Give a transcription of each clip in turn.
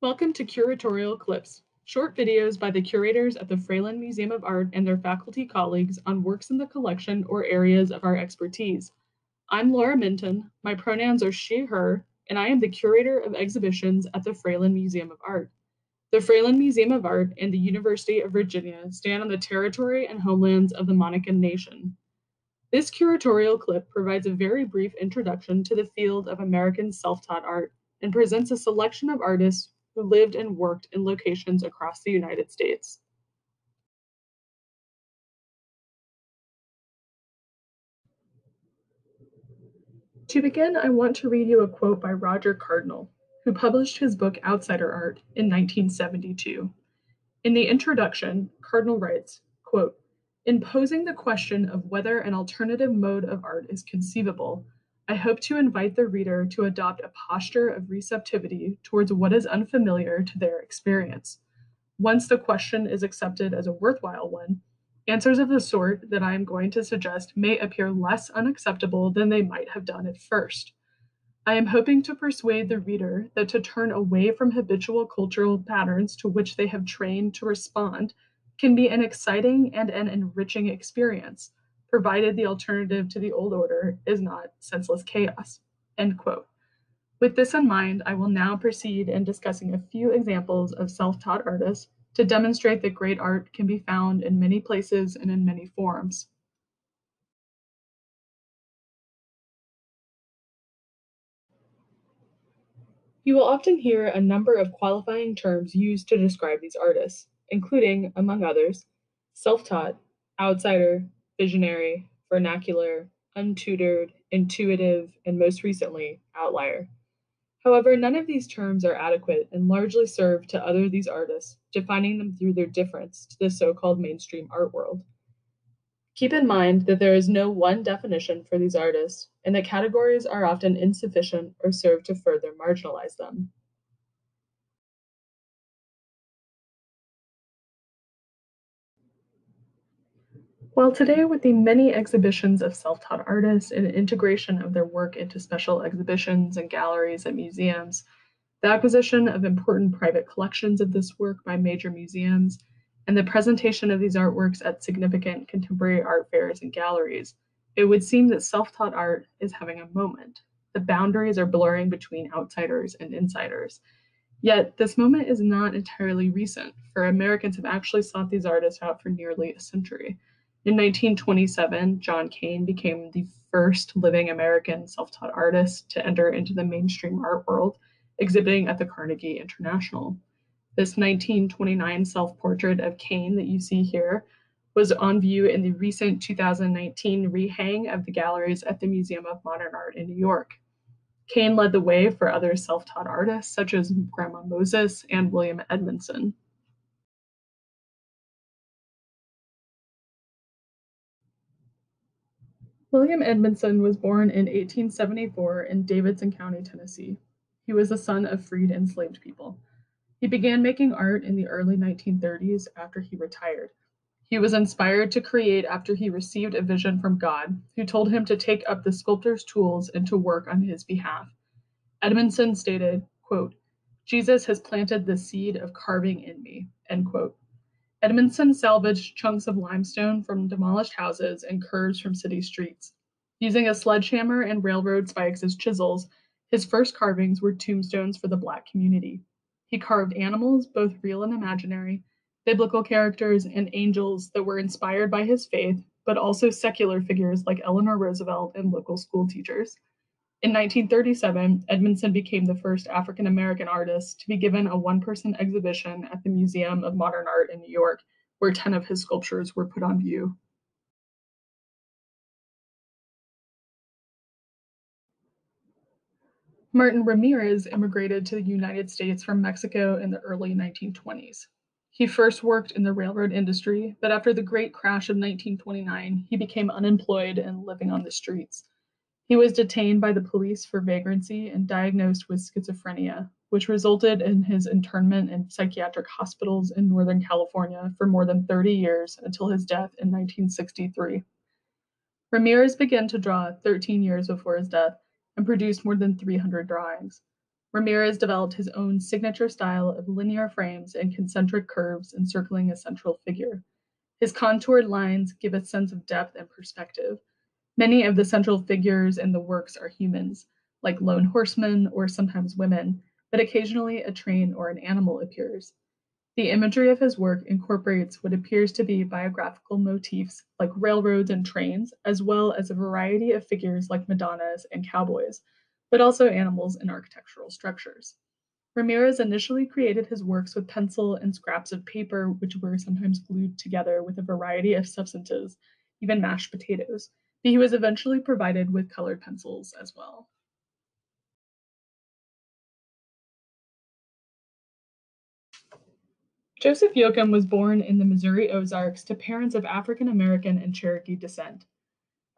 Welcome to Curatorial Clips, short videos by the curators at the Fralin Museum of Art and their faculty colleagues on works in the collection or areas of our expertise. I'm Laura Minton, my pronouns are she, her, and I am the curator of exhibitions at the Fralin Museum of Art. The Fralin Museum of Art and the University of Virginia stand on the territory and homelands of the Monacan Nation. This curatorial clip provides a very brief introduction to the field of American self-taught art and presents a selection of artists who lived and worked in locations across the United States. To begin, I want to read you a quote by Roger Cardinal, who published his book Outsider Art in 1972. In the introduction, Cardinal writes, quote, In posing the question of whether an alternative mode of art is conceivable, I hope to invite the reader to adopt a posture of receptivity towards what is unfamiliar to their experience. Once the question is accepted as a worthwhile one, answers of the sort that I am going to suggest may appear less unacceptable than they might have done at first. I am hoping to persuade the reader that to turn away from habitual cultural patterns to which they have trained to respond can be an exciting and an enriching experience provided the alternative to the old order is not senseless chaos. End quote. With this in mind, I will now proceed in discussing a few examples of self-taught artists to demonstrate that great art can be found in many places and in many forms. You will often hear a number of qualifying terms used to describe these artists, including, among others, self-taught, outsider, visionary, vernacular, untutored, intuitive, and most recently, outlier. However, none of these terms are adequate and largely serve to other these artists, defining them through their difference to the so-called mainstream art world. Keep in mind that there is no one definition for these artists, and that categories are often insufficient or serve to further marginalize them. While today, with the many exhibitions of self-taught artists and integration of their work into special exhibitions and galleries at museums, the acquisition of important private collections of this work by major museums, and the presentation of these artworks at significant contemporary art fairs and galleries, it would seem that self-taught art is having a moment. The boundaries are blurring between outsiders and insiders. Yet, this moment is not entirely recent, for Americans have actually sought these artists out for nearly a century. In 1927, John Kane became the first living American self taught artist to enter into the mainstream art world, exhibiting at the Carnegie International. This 1929 self portrait of Kane that you see here was on view in the recent 2019 rehang of the galleries at the Museum of Modern Art in New York. Kane led the way for other self taught artists such as Grandma Moses and William Edmondson. William Edmondson was born in 1874 in Davidson County, Tennessee. He was the son of freed enslaved people. He began making art in the early 1930s after he retired. He was inspired to create after he received a vision from God, who told him to take up the sculptor's tools and to work on his behalf. Edmondson stated, quote, Jesus has planted the seed of carving in me, end quote. Edmondson salvaged chunks of limestone from demolished houses and curves from city streets. Using a sledgehammer and railroad spikes as chisels, his first carvings were tombstones for the Black community. He carved animals, both real and imaginary, biblical characters, and angels that were inspired by his faith, but also secular figures like Eleanor Roosevelt and local school teachers. In 1937, Edmondson became the first African American artist to be given a one person exhibition at the Museum of Modern Art in New York, where 10 of his sculptures were put on view. Martin Ramirez immigrated to the United States from Mexico in the early 1920s. He first worked in the railroad industry, but after the great crash of 1929, he became unemployed and living on the streets. He was detained by the police for vagrancy and diagnosed with schizophrenia, which resulted in his internment in psychiatric hospitals in Northern California for more than 30 years until his death in 1963. Ramirez began to draw 13 years before his death and produced more than 300 drawings. Ramirez developed his own signature style of linear frames and concentric curves encircling a central figure. His contoured lines give a sense of depth and perspective. Many of the central figures in the works are humans, like lone horsemen or sometimes women, but occasionally a train or an animal appears. The imagery of his work incorporates what appears to be biographical motifs like railroads and trains, as well as a variety of figures like Madonnas and cowboys, but also animals and architectural structures. Ramirez initially created his works with pencil and scraps of paper, which were sometimes glued together with a variety of substances, even mashed potatoes, he was eventually provided with colored pencils as well. Joseph Yoakum was born in the Missouri Ozarks to parents of African American and Cherokee descent.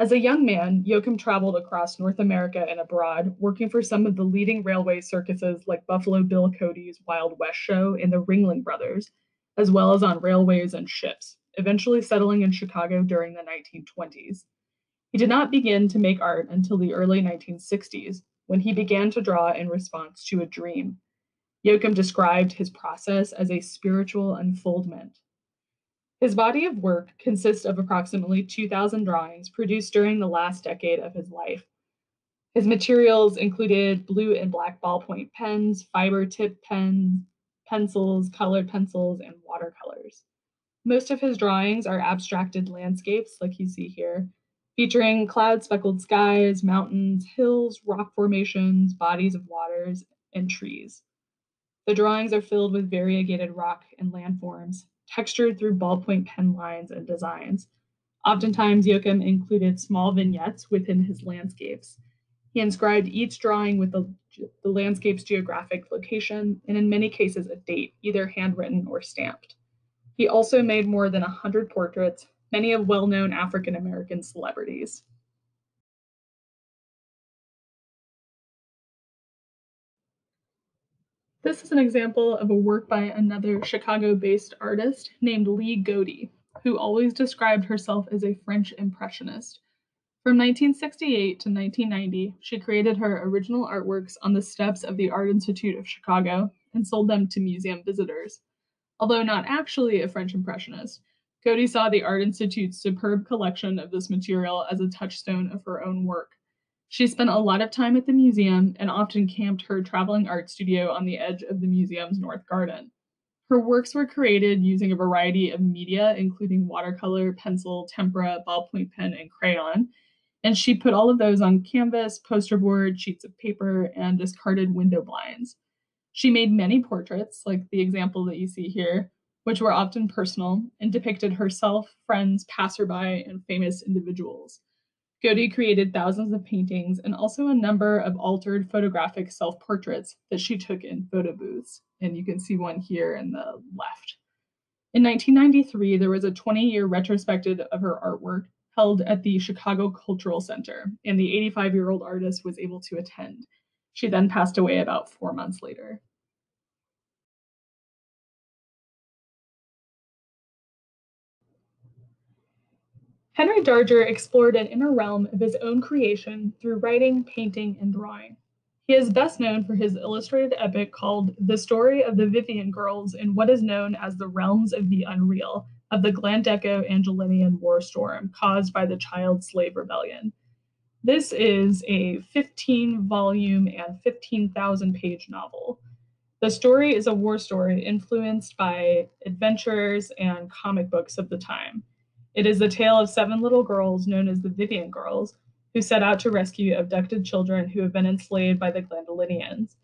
As a young man, Yoakum traveled across North America and abroad, working for some of the leading railway circuses like Buffalo Bill Cody's Wild West Show and the Ringling Brothers, as well as on railways and ships, eventually settling in Chicago during the 1920s. He did not begin to make art until the early 1960s, when he began to draw in response to a dream Yoakum described his process as a spiritual unfoldment. His body of work consists of approximately 2,000 drawings produced during the last decade of his life. His materials included blue and black ballpoint pens, fiber tip pens, pencils, colored pencils, and watercolors. Most of his drawings are abstracted landscapes, like you see here, featuring cloud speckled skies, mountains, hills, rock formations, bodies of waters, and trees. The drawings are filled with variegated rock and landforms, textured through ballpoint pen lines and designs. Oftentimes, Yoakum included small vignettes within his landscapes. He inscribed each drawing with the, the landscape's geographic location, and in many cases, a date, either handwritten or stamped. He also made more than 100 portraits, many of well known African American celebrities. This is an example of a work by another Chicago based artist named Lee Godie, who always described herself as a French Impressionist. From 1968 to 1990, she created her original artworks on the steps of the Art Institute of Chicago and sold them to museum visitors. Although not actually a French Impressionist, Godie saw the Art Institute's superb collection of this material as a touchstone of her own work. She spent a lot of time at the museum and often camped her traveling art studio on the edge of the museum's north garden. Her works were created using a variety of media, including watercolor, pencil, tempera, ballpoint pen, and crayon. And she put all of those on canvas, poster board, sheets of paper, and discarded window blinds. She made many portraits, like the example that you see here, which were often personal and depicted herself, friends, passerby, and famous individuals. Godie created thousands of paintings and also a number of altered photographic self portraits that she took in photo booths. And you can see one here in the left. In 1993, there was a 20 year retrospective of her artwork held at the Chicago Cultural Center, and the 85 year old artist was able to attend. She then passed away about four months later. Henry Darger explored an inner realm of his own creation through writing, painting, and drawing. He is best known for his illustrated epic called The Story of the Vivian Girls in what is known as the Realms of the Unreal of the Glandeco Angelinian War Storm caused by the Child Slave Rebellion. This is a 15 volume and 15,000 page novel. The story is a war story influenced by adventures and comic books of the time. It is the tale of seven little girls known as the Vivian Girls, who set out to rescue abducted children who have been enslaved by the Glandelinians.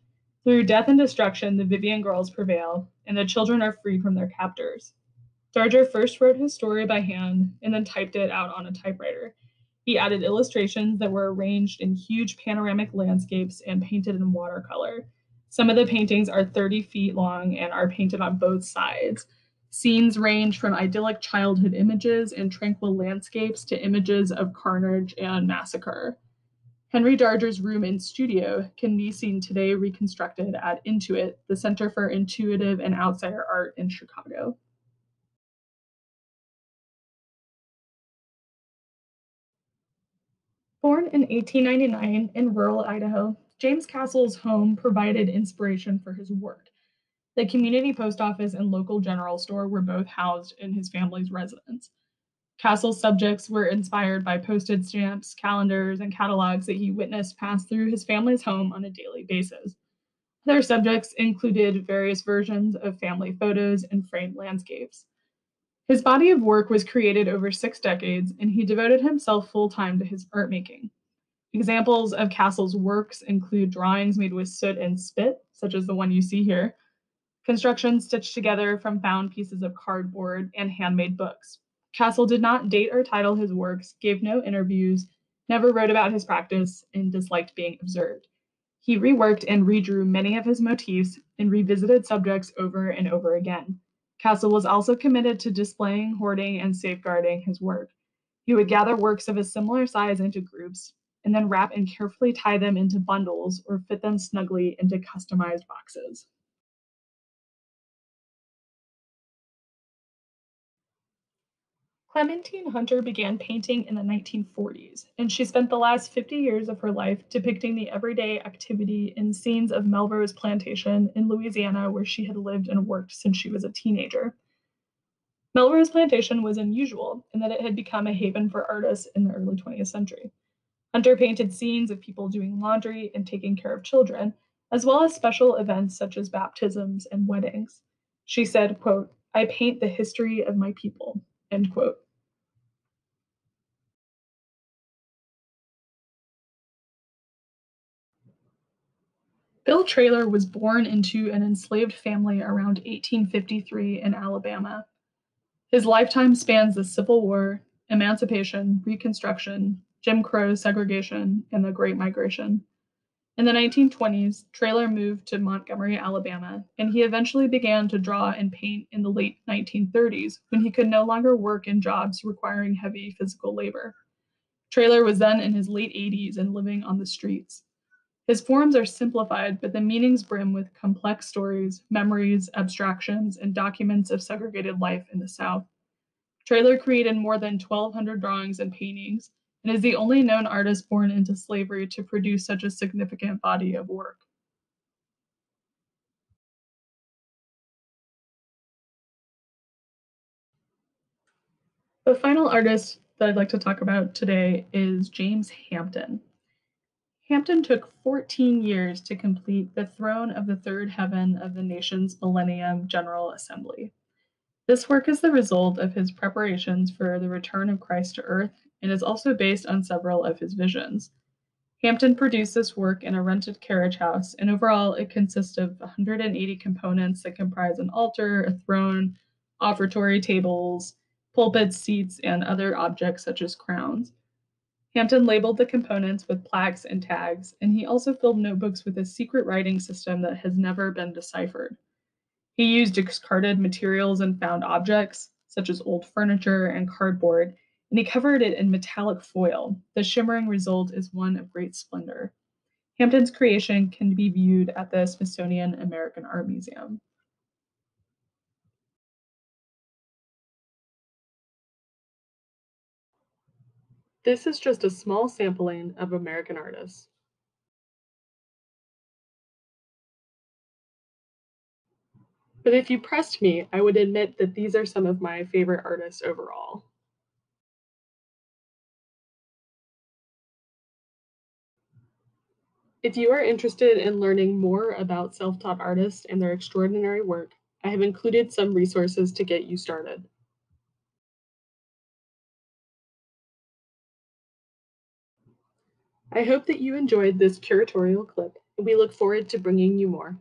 Through death and destruction, the Vivian Girls prevail, and the children are freed from their captors. Darger first wrote his story by hand and then typed it out on a typewriter. He added illustrations that were arranged in huge panoramic landscapes and painted in watercolor. Some of the paintings are 30 feet long and are painted on both sides. Scenes range from idyllic childhood images and tranquil landscapes to images of carnage and massacre. Henry Darger's room and studio can be seen today reconstructed at Intuit, the Center for Intuitive and Outsider Art in Chicago. Born in 1899 in rural Idaho, James Castle's home provided inspiration for his work. The community post office and local general store were both housed in his family's residence. Castle's subjects were inspired by postage stamps, calendars, and catalogs that he witnessed pass through his family's home on a daily basis. Other subjects included various versions of family photos and framed landscapes. His body of work was created over six decades, and he devoted himself full time to his art making. Examples of Castle's works include drawings made with soot and spit, such as the one you see here, construction stitched together from found pieces of cardboard, and handmade books. Castle did not date or title his works, gave no interviews, never wrote about his practice, and disliked being observed. He reworked and redrew many of his motifs and revisited subjects over and over again. Castle was also committed to displaying, hoarding, and safeguarding his work. He would gather works of a similar size into groups and then wrap and carefully tie them into bundles or fit them snugly into customized boxes. Clementine Hunter began painting in the 1940s, and she spent the last 50 years of her life depicting the everyday activity in scenes of Melrose Plantation in Louisiana, where she had lived and worked since she was a teenager. Melrose Plantation was unusual in that it had become a haven for artists in the early 20th century. Hunter painted scenes of people doing laundry and taking care of children, as well as special events such as baptisms and weddings. She said, quote, I paint the history of my people, end quote. Bill Traylor was born into an enslaved family around 1853 in Alabama. His lifetime spans the Civil War, Emancipation, Reconstruction, Jim Crow segregation, and the Great Migration. In the 1920s, Traylor moved to Montgomery, Alabama, and he eventually began to draw and paint in the late 1930s when he could no longer work in jobs requiring heavy physical labor. Traylor was then in his late 80s and living on the streets. His forms are simplified, but the meanings brim with complex stories, memories, abstractions, and documents of segregated life in the South. Traylor created more than 1,200 drawings and paintings, and is the only known artist born into slavery to produce such a significant body of work. The final artist that I'd like to talk about today is James Hampton. Hampton took 14 years to complete the throne of the third heaven of the nation's Millennium General Assembly. This work is the result of his preparations for the return of Christ to earth and is also based on several of his visions. Hampton produced this work in a rented carriage house, and overall it consists of 180 components that comprise an altar, a throne, offertory tables, pulpits, seats, and other objects such as crowns. Hampton labeled the components with plaques and tags, and he also filled notebooks with a secret writing system that has never been deciphered. He used discarded materials and found objects, such as old furniture and cardboard, and he covered it in metallic foil. The shimmering result is one of great splendor. Hampton's creation can be viewed at the Smithsonian American Art Museum. This is just a small sampling of American artists. But if you pressed me, I would admit that these are some of my favorite artists overall. If you are interested in learning more about self taught artists and their extraordinary work, I have included some resources to get you started. I hope that you enjoyed this curatorial clip, and we look forward to bringing you more.